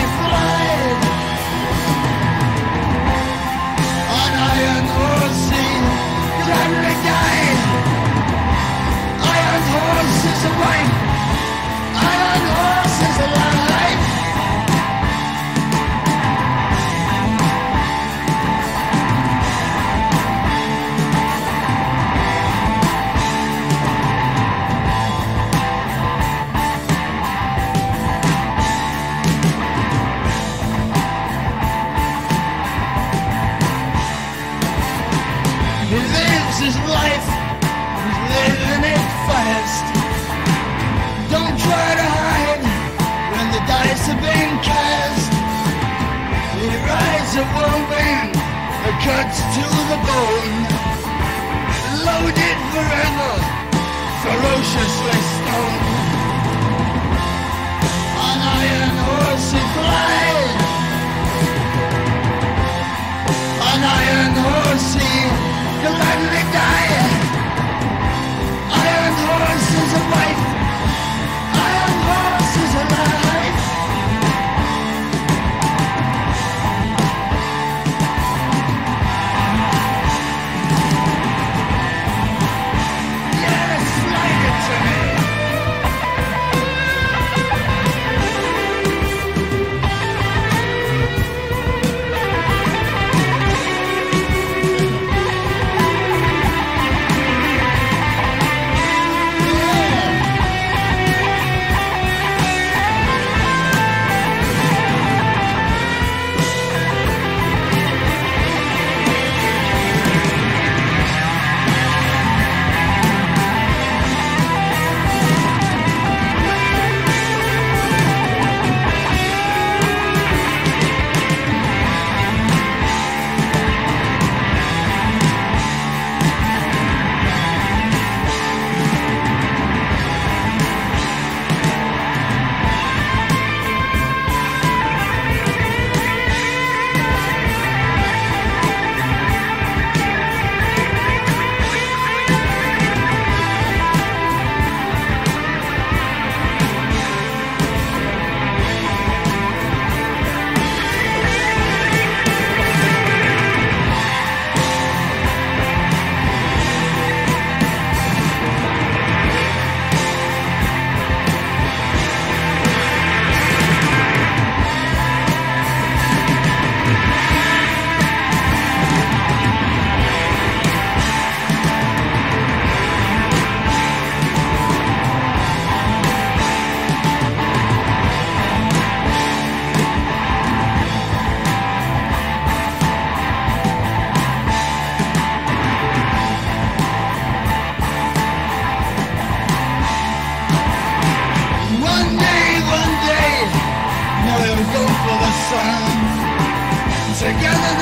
Gracias. lights have been cast. The rise of one wind that cuts to the bone. Loaded forever, ferociously stoned. together.